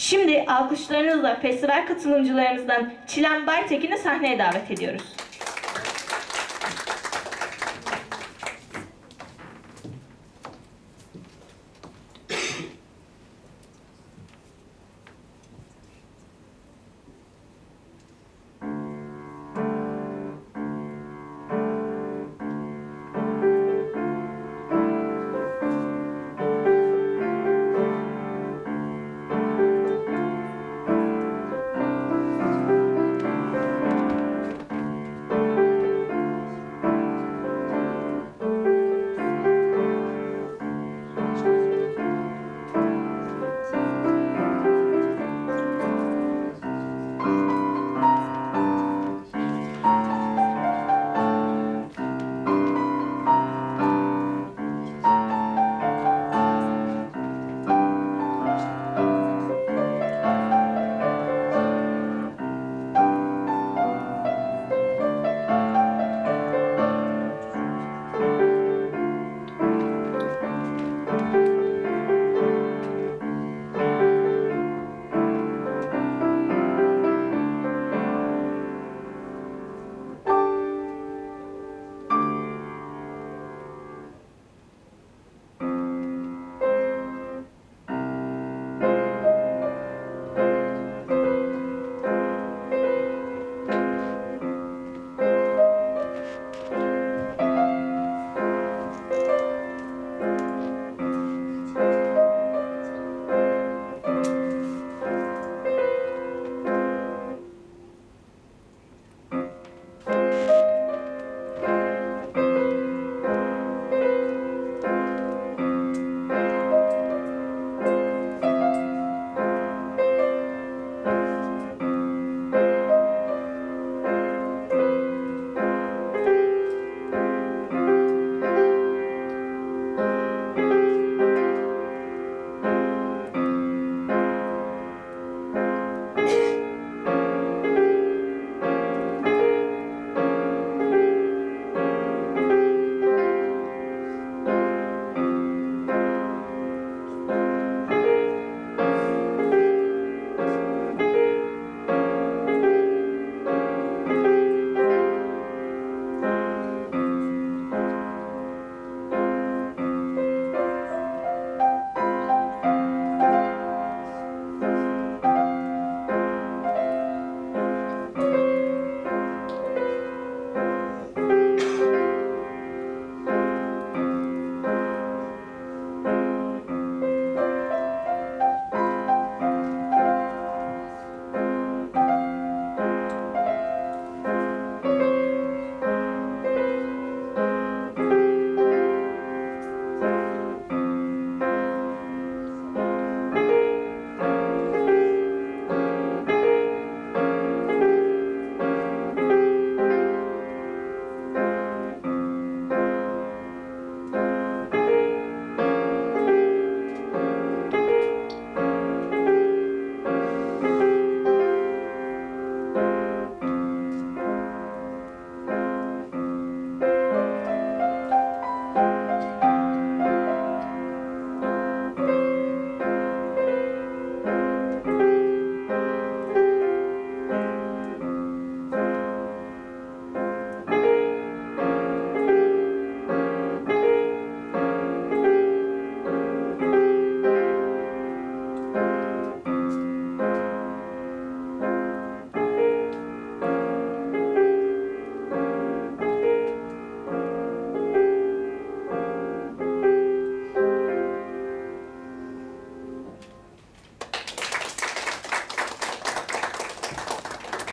Şimdi alkışlarınızla festival katılımcılarımızdan Çilen Baytekin'i sahneye davet ediyoruz.